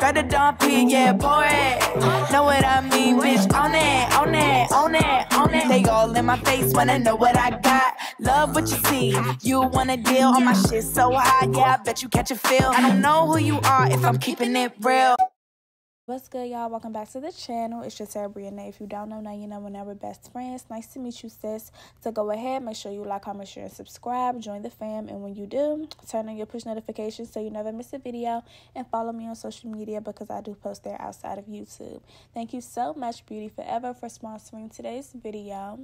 got the P, yeah, it. Know what I mean, bitch, on it, on it, on it, on it. They all in my face, wanna know what I got. Love what you see, you wanna deal on my shit so high, yeah, I bet you catch a feel. I don't know who you are if I'm keeping it real. What's good, y'all? Welcome back to the channel. It's your Jaterra Bria'Na. If you don't know, now you know we're never best friends. Nice to meet you, sis. So go ahead, make sure you like, comment, share, and subscribe. Join the fam, and when you do, turn on your push notifications so you never miss a video. And follow me on social media because I do post there outside of YouTube. Thank you so much, Beauty Forever, for sponsoring today's video.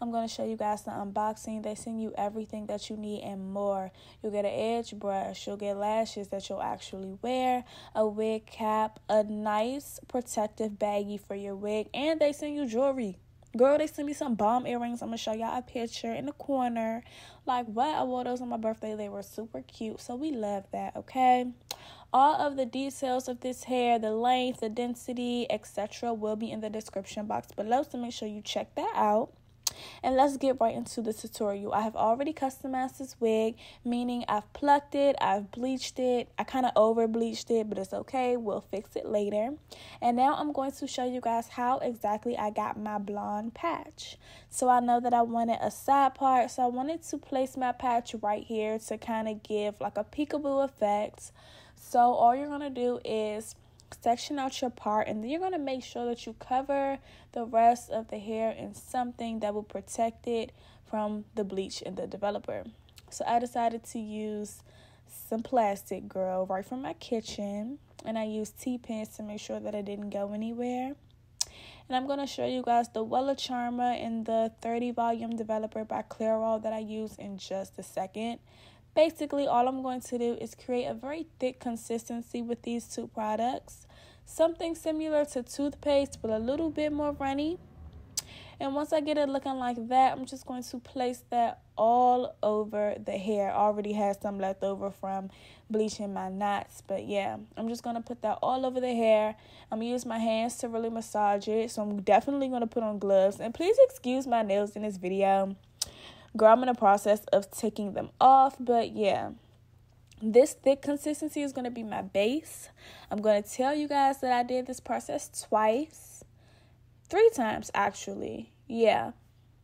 I'm going to show you guys the unboxing. They send you everything that you need and more. You'll get an edge brush. You'll get lashes that you'll actually wear, a wig cap, a nice protective baggie for your wig, and they send you jewelry. Girl, they sent me some bomb earrings. I'm gonna show y'all a picture in the corner. Like what? Oh, I wore those on my birthday. They were super cute. So we love that, okay? All of the details of this hair, the length, the density, etc., will be in the description box below. So make sure you check that out. And let's get right into the tutorial. I have already customized this wig, meaning I've plucked it, I've bleached it. I kind of over bleached it, but it's okay. We'll fix it later. And now I'm going to show you guys how exactly I got my blonde patch. So I know that I wanted a side part, so I wanted to place my patch right here to kind of give like a peekaboo effect. So all you're going to do is section out your part and then you're going to make sure that you cover the rest of the hair in something that will protect it from the bleach and the developer. So I decided to use some plastic girl right from my kitchen and I used T-pins to make sure that it didn't go anywhere. And I'm going to show you guys the Wella Charmer in the 30 volume developer by Clairol that I use in just a second. Basically, all I'm going to do is create a very thick consistency with these two products. Something similar to toothpaste, but a little bit more runny. And once I get it looking like that, I'm just going to place that all over the hair. I already had some left over from bleaching my knots. But yeah, I'm just going to put that all over the hair. I'm going to use my hands to really massage it. So I'm definitely going to put on gloves. And please excuse my nails in this video. Girl, I'm in the process of taking them off. But yeah, this thick consistency is going to be my base. I'm going to tell you guys that I did this process twice. Three times, actually. Yeah.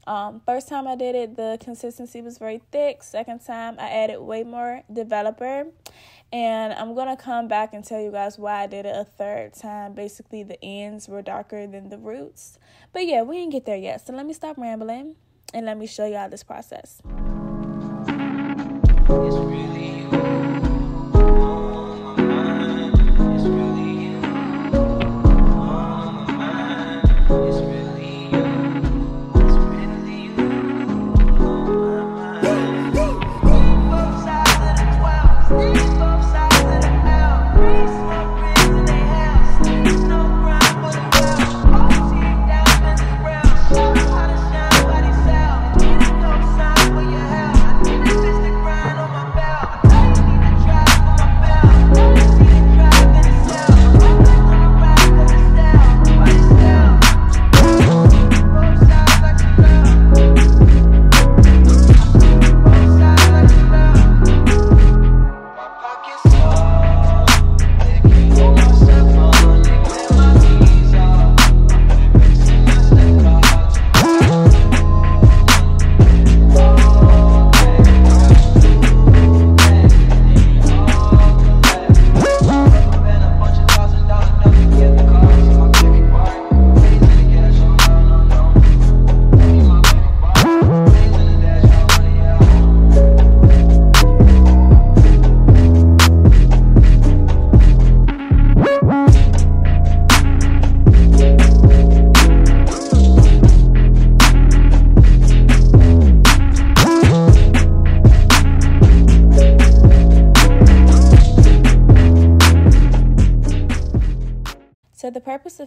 Um, first time I did it, the consistency was very thick. Second time, I added way more developer. And I'm going to come back and tell you guys why I did it a third time. Basically, the ends were darker than the roots. But yeah, we didn't get there yet. So let me stop rambling and let me show y'all this process.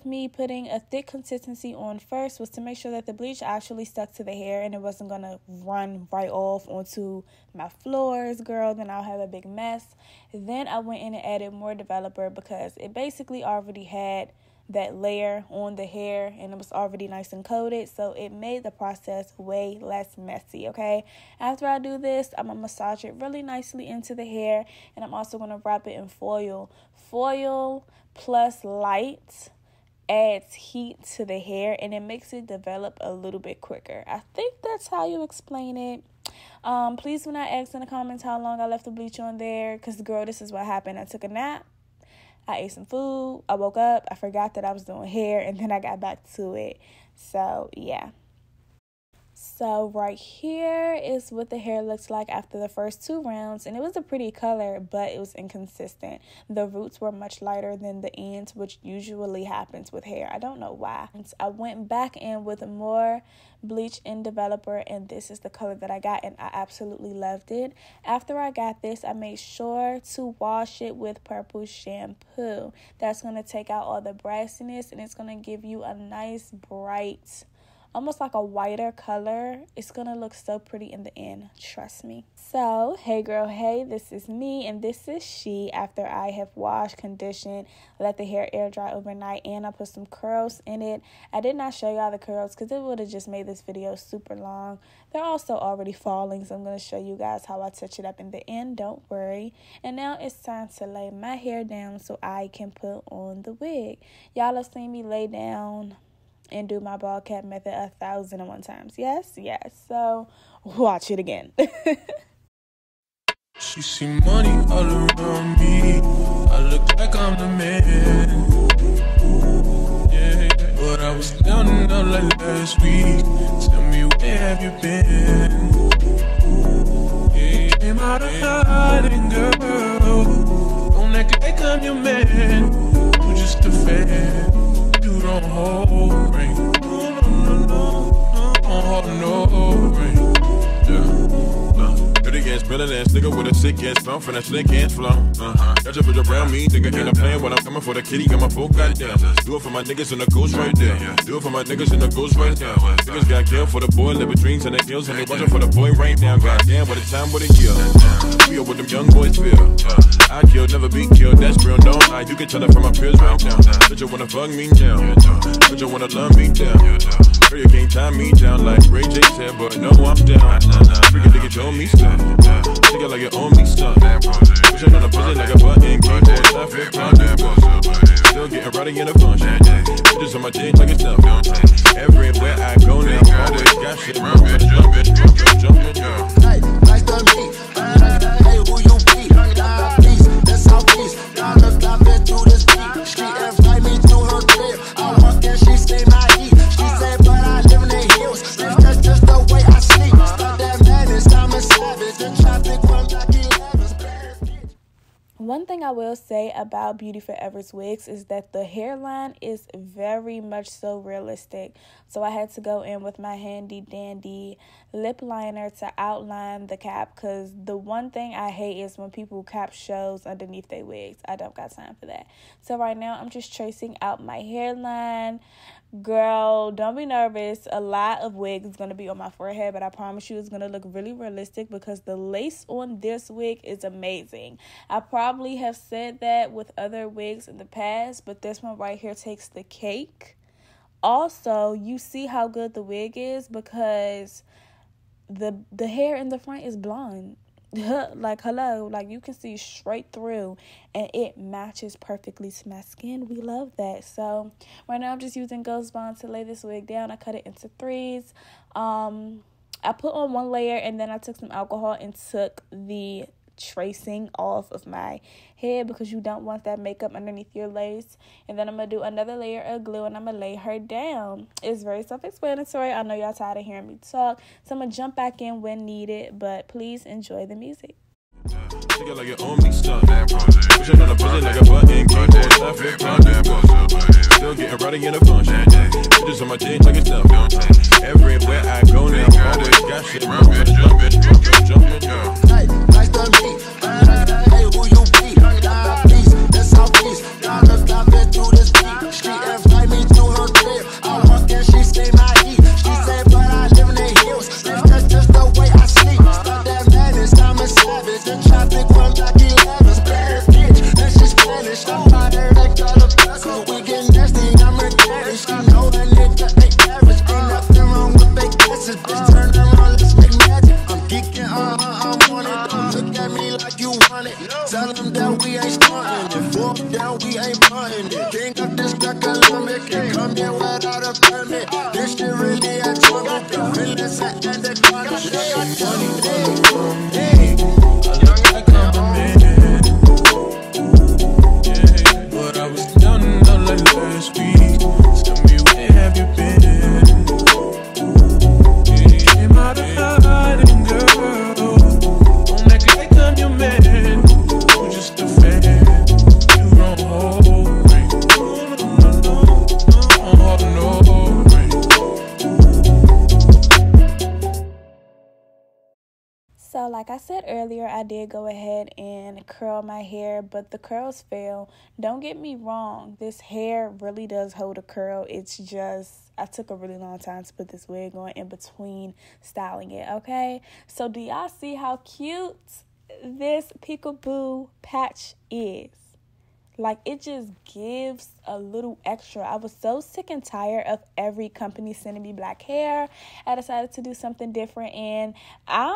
Of me putting a thick consistency on first was to make sure that the bleach actually stuck to the hair and it wasn't going to run right off onto my floors, girl. Then I'll have a big mess. Then I went in and added more developer because it basically already had that layer on the hair and it was already nice and coated so it made the process way less messy okay after i do this i'm gonna massage it really nicely into the hair and i'm also gonna wrap it in foil foil plus light adds heat to the hair and it makes it develop a little bit quicker i think that's how you explain it um, please do not ask in the comments how long i left the bleach on there because girl this is what happened i took a nap I ate some food. I woke up. I forgot that I was doing hair, and then I got back to it. So, yeah. So, right here is what the hair looks like after the first two rounds, and it was a pretty color, but it was inconsistent. The roots were much lighter than the ends, which usually happens with hair. I don't know why. I went back in with more bleach and developer, and this is the color that I got, and I absolutely loved it. After I got this, I made sure to wash it with purple shampoo. That's going to take out all the brassiness, and it's going to give you a nice, bright, almost like a whiter color. It's gonna look so pretty in the end, trust me. So, hey girl, hey, this is me and this is she after I have washed, conditioned, let the hair air dry overnight, and I put some curls in it. I did not show y'all the curls because it would have just made this video super long. They're also already falling, so I'm gonna show you guys how I touch it up in the end. Don't worry. And now it's time to lay my hair down so I can put on the wig. Y'all have seen me lay down and do my ball cap method a thousand and one times. Yes, yes. So watch it again. She see money all around me. I look like I'm the man. Yeah, but I was down and out like last week. Tell me where have you been? Yeah, out of hiding, girl. Don't act like I'm your man. You just a fan. Don't. No. Uh. Ass, spilling ass nigga with a sick ass phone from that slick ass flow. Uh-huh. Got your bitch around me, nigga ain't a plan when I'm coming for the kitty, got my full goddamn. Do it for my niggas and the ghost right there. Do it for my niggas and the ghost right there. Niggas got killed for the boy, living dreams and their kills, and they watching for the boy right now. Goddamn, what a time, what a year. Are what them young boys feel. I kill, never be killed, that's real, don't lie. You can tell that from my peers right now. Bitch, you wanna fuck me down. Bitch, you wanna love me down. Girl, you can't tie me down like Ray J said, but no, I'm down. Freaking nigga told me stop. Nigga like you owe me stuff. Pushing on a pussy like a button. Keep on time for pounding. Still getting rowdy in the function. Bitches on my dick like it's nothing. Everywhere I go now, always got shit. Jumping, jumping, jumping, jumping. Hey, nice to meet. Thing I will say about Beauty Forever's wigs is that the hairline is very much so realistic. So I had to go in with my handy dandy lip liner to outline the cap because the one thing I hate is when people cap shows underneath their wigs. I don't got time for that. So right now I'm just tracing out my hairline. Girl, don't be nervous. A lot of wigs is going to be on my forehead, but I promise you it's going to look really realistic because the lace on this wig is amazing. I probably have said that with other wigs in the past, but this one right here takes the cake. Also, you see how good the wig is because the the hair in the front is blonde. like hello, like you can see straight through and it matches perfectly to my skin. We love that. So right now I'm just using Ghost Bond to lay this wig down. I cut it into threes. Um I put on one layer and then I took some alcohol and took the tracing off of my head because you don't want that makeup underneath your lace. And then I'm gonna do another layer of glue and I'm gonna lay her down. It's very self-explanatory. I know y'all tired of hearing me talk, so I'm gonna jump back in when needed. But please enjoy the music. Down, we ain't butting it. King of this economic. Can't come here without a permit. This shit really a trouble. Feelings at the corner. Money, hey, hey. Like I said earlier, I did go ahead and curl my hair, but the curls fell. Don't get me wrong, this hair really does hold a curl. It's just, I took a really long time to put this wig on in between styling it, okay? So, do y'all see how cute this peekaboo patch is? Like it just gives a little extra. I was so sick and tired of every company sending me black hair. I decided to do something different and I'm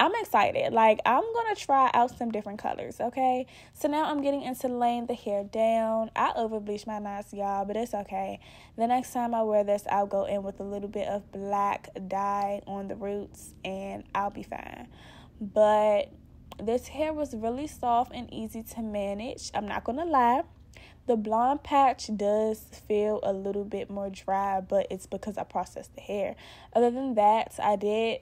I'm excited. Like I'm gonna try out some different colors, okay? So now I'm getting into laying the hair down. I over bleached my knots, y'all, but it's okay. The next time I wear this, I'll go in with a little bit of black dye on the roots and I'll be fine. But this hair was really soft and easy to manage. I'm not gonna lie. The blonde patch does feel a little bit more dry, but it's because I processed the hair. Other than that, I did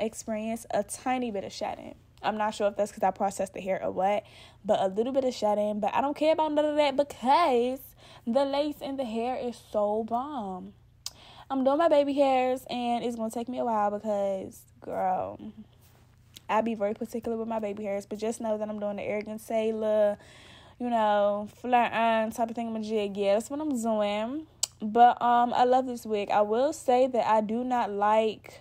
experience a tiny bit of shedding. I'm not sure if that's because I processed the hair or what, but a little bit of shedding. But I don't care about none of that because the lace in the hair is so bomb. I'm doing my baby hairs and it's gonna take me a while because, girl, I be very particular with my baby hairs, but just know that I'm doing the arrogant sailor, you know, flirt on type of thing. I'm jig. Yeah, that's what I'm doing. But um, I love this wig. I will say that I do not like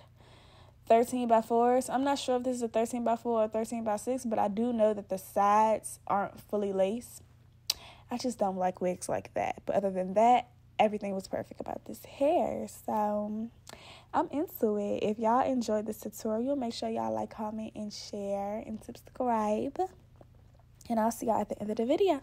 13 by 4s. I'm not sure if this is a 13 by 4 or 13 by 6, but I do know that the sides aren't fully laced. I just don't like wigs like that. But other than that, everything was perfect about this hair. So um, I'm into it. If y'all enjoyed this tutorial, make sure y'all like, comment, and share, and subscribe. And I'll see y'all at the end of the video.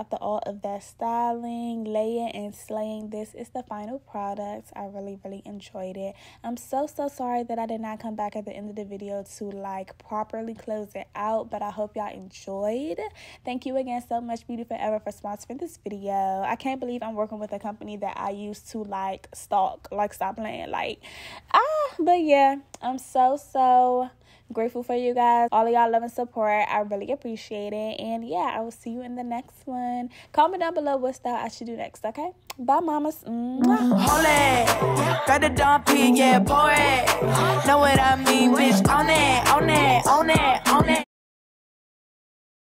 After all of that styling, laying, and slaying, this is the final product. I really, really enjoyed it. I'm so, so sorry that I did not come back at the end of the video to like properly close it out, but I hope y'all enjoyed. Thank you again so much, Beauty Forever, for sponsoring this video. I can't believe I'm working with a company that I used to like stalk, like stop playing, like, ah, but yeah, I'm so, so Grateful for you guys, all of y'all love and support. I really appreciate it. And yeah, I will see you in the next one. Comment down below what style I should do next, okay? Bye, mamas.